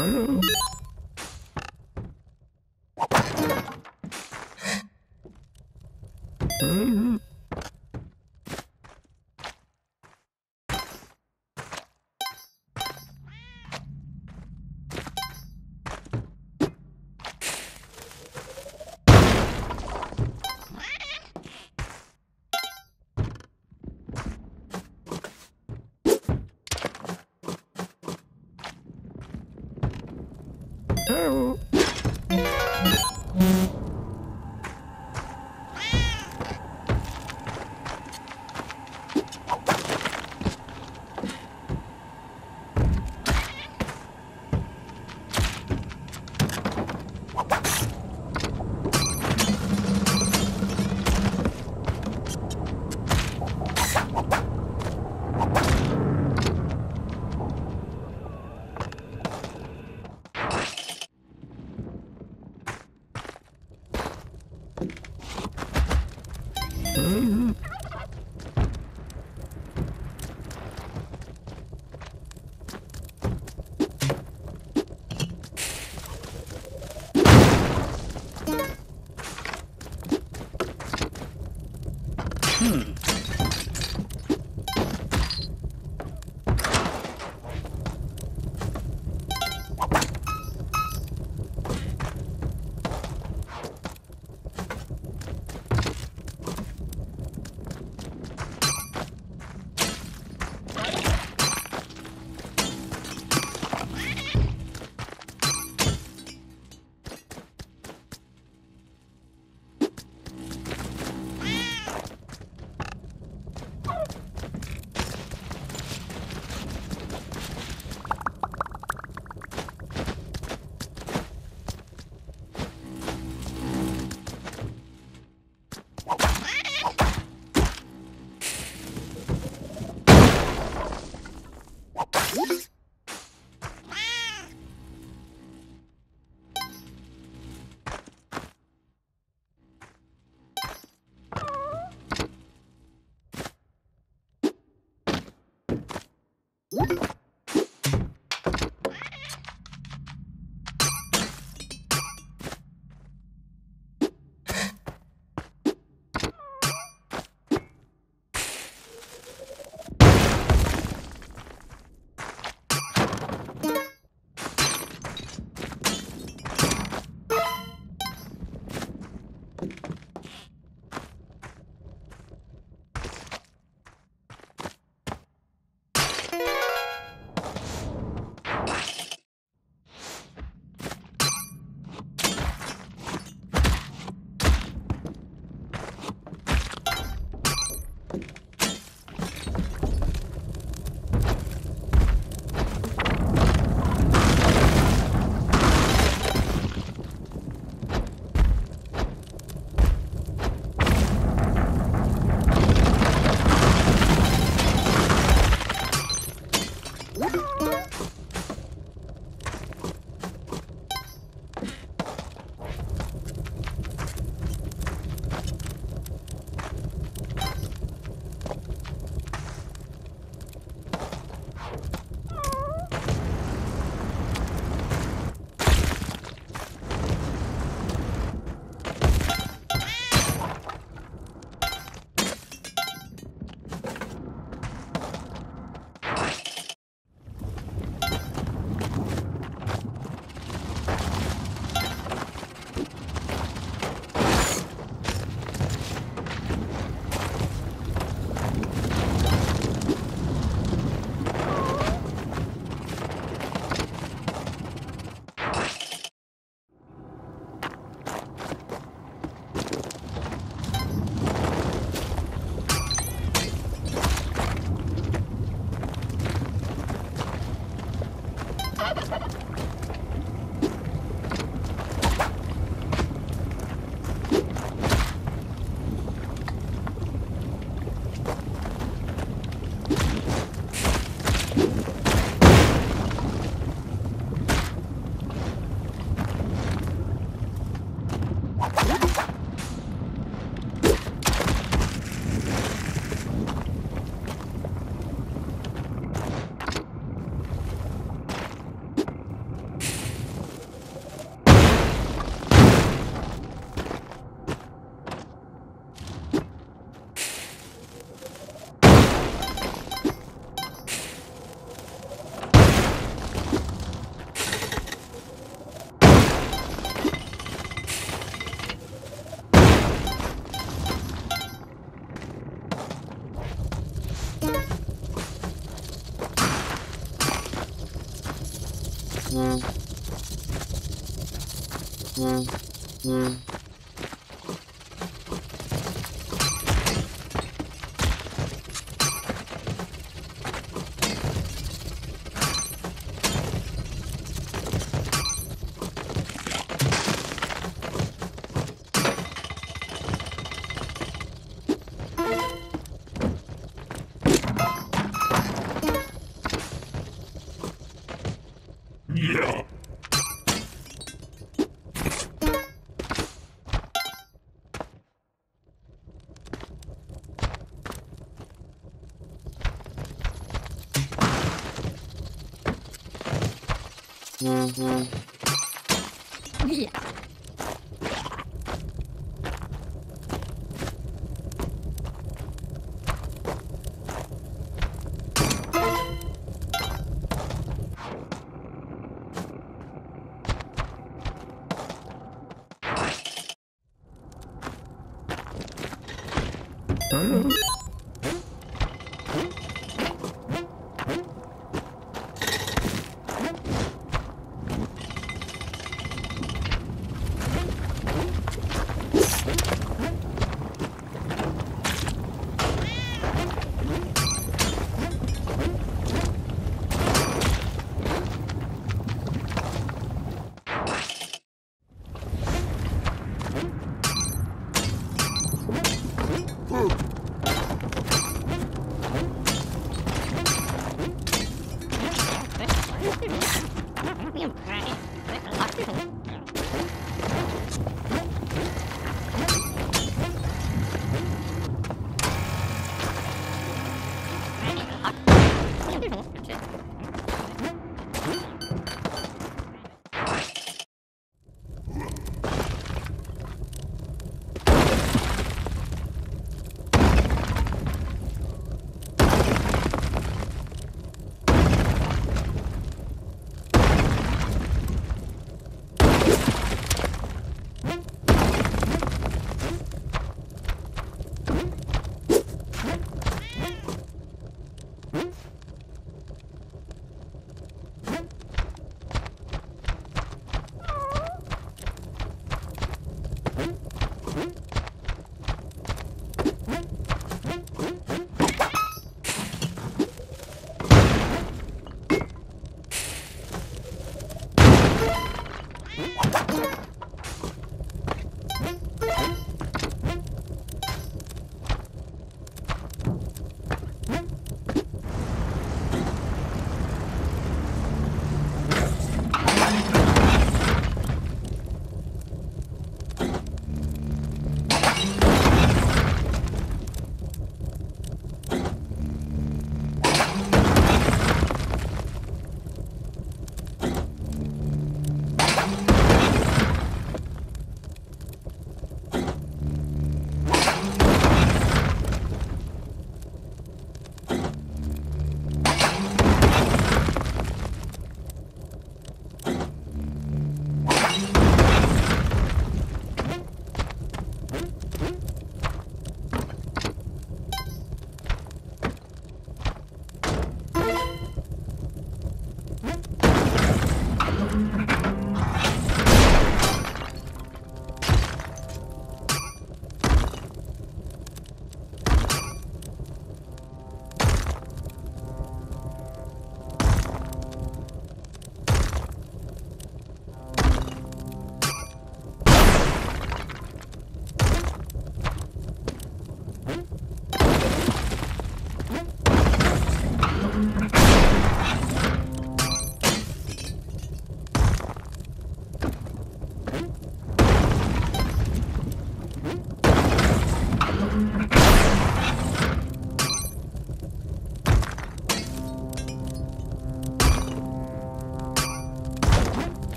음. Oh. What? Woo! Ha ha ha ha! Yeah. Yeah. Oh.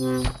Yeah.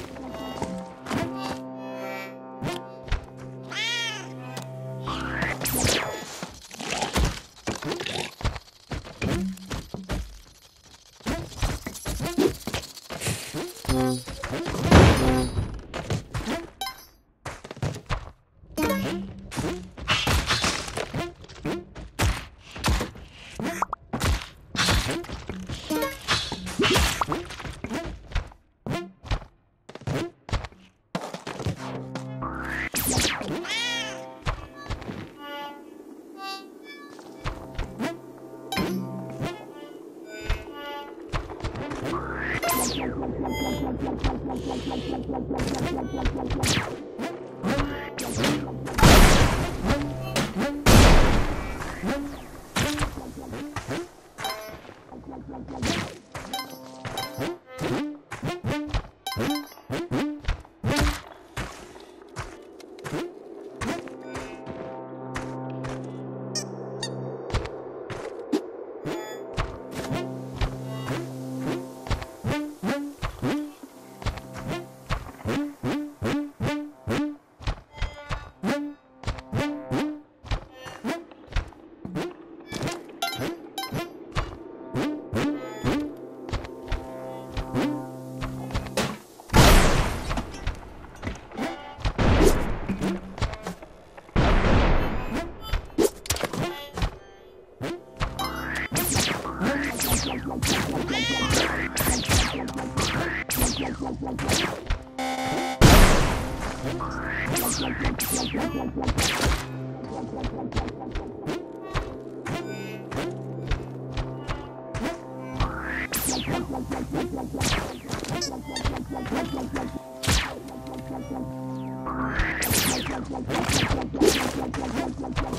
Let's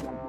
go.